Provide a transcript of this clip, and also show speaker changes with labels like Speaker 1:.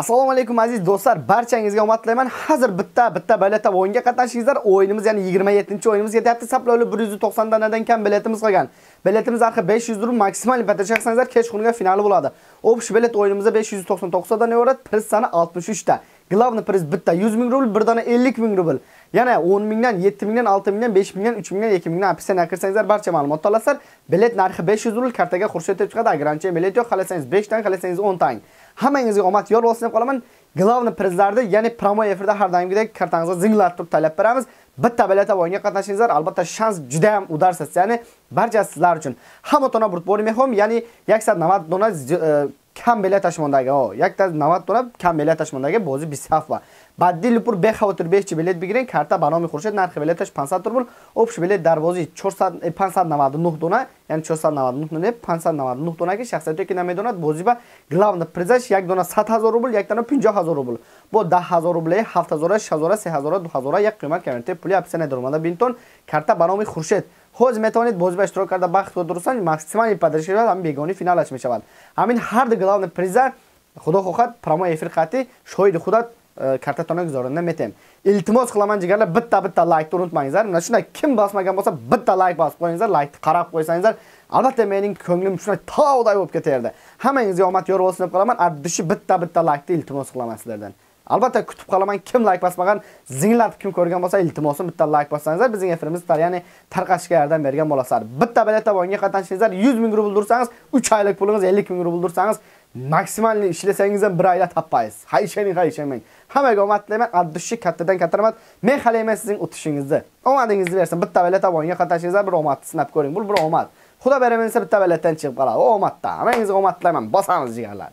Speaker 1: Assalomu alaykum aziz do'stlar, barchangizga omad tilayman. Hozir bitta bitta biletda o'yinga qatnashingizlar. O'yinimiz ya'ni 27-o'yinimiz ketyapti. Saplovli 190 danadan kam biletimiz qolgan. Biletimiz narxi 500 rubl, maksimal bitta shaxsingizlar kechqurunga finali bo'ladi. Общий bilet o'yinimizda 599 dan iborat, priz soni 63 ta. Главный priz bitta 100 ming rubl, bir dona 50 ming rubl. Yana 10 mingdan, 7 mingdan, 6 mingdan, 5 mingdan, 3 mingdan, 2 mingdan opsiyaga kirsangizlar barcha ma'lumot olasizlar. Bilet narxi 500 rubl, kartaga Xurshid etib chiqadi. Agrancha bilet yo'q, xalasangiz 5 tang, xalasangiz 10 tang. Hammangizga omad yor bo'lsin deb qolaman. Главный prizlarda, ya'ni promo efirda har doimgidek kartangizga zinglatib talab beramiz. Bitta biletda o'yinga qatnashingizlar, albatta shans juda ham udarsiz. Ya'ni barcha sizlar uchun. Hamma tona burut bo'lmayman, ya'ni 190 dona kam bilet tashmondagi o 190 dona kam bilet tashmondagi bozi bisaf va баъди лупур бехавотир беҳчи билет бигирен карта ба номи хуршед нархи билеташ 500 рубл общий билет дар бози 400 599 дона яъни 499 не 599 дона ки шахсияте ки намедонад бози ба главна призаш як дона 100 000 рубл як дона 50 000 рубл бо 10 000 рубл 7 000 6 000 3 000 2 000 як қимат камерте пули опсия недоромада бинтон карта ба номи хуршед ҳоз метавонед бози ба иштирок карда бахт дурустан максимали падриш шавад ҳам бегони финалаш мешавад ҳамин ҳар ду главна приза худо хоҳад промо эфир қати шоҳиди худат картатона гузоронда метем илтимос қиламан ҷигарлар битта битта лайкни унутмаңиздар мана шундай ким босмаган bo'lsa bitta layk bosib qo'yingizlar laykni qarab qo'ysangizlar albatta mening ko'nglim shunday tog'day bo'lib ketaverdi hammangizga omad yor bo'lsin deb qolaman addishi bitta bitta laykni iltimos qilaman sizlardan albatta kutib qolaman kim layk bosmagan zinglatib kim ko'rgan bo'lsa iltimosim bitta layk bossangizlar bizning efirimiz ya'ni tarqashga yordam bergan bo'lasizlar. Bitta bilet o'yinga qatnashingizlar 100 ming rubl dursangiz 3 oylik pulingiz 50 ming rubl dursangiz maksimal ishlasangiz ham bir oyda topmaysiz. Hay hayshamang hammaga omad tilayman. Addushi kattadan katta rahmat men xohlayman sizning o'tishingizni omadingizni bersin. Bitta bilet o'yinga qatnashingizlar bir omad sinab ko'ring bu bir omad. Xudo beraversa bitta biletdan chiqib qoladi. Omadda. Hammangizga omad tilayman. Bosamiz jigarlar.